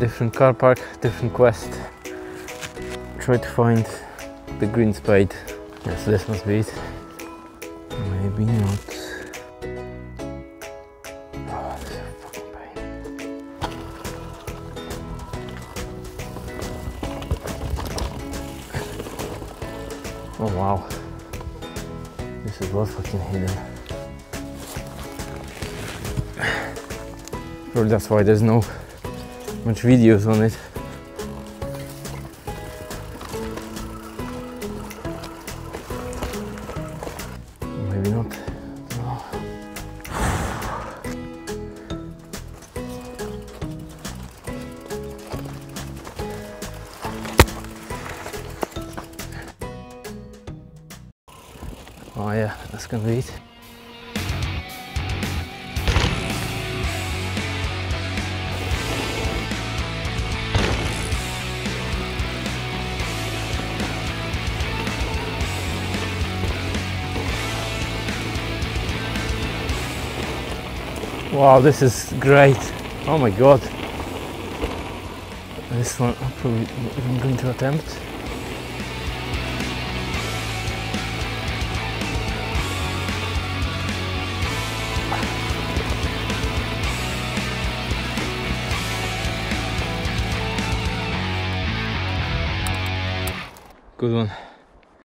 different car park, different quest. Try to find the green spade. Yes, this must be it. Maybe not. Oh. Oh wow. This is well fucking hidden. Probably that's why there's no much videos on it. Maybe not. No. Oh yeah, that's gonna be it. Wow, this is great. Oh my god. This one I'm probably even going to attempt. Good one.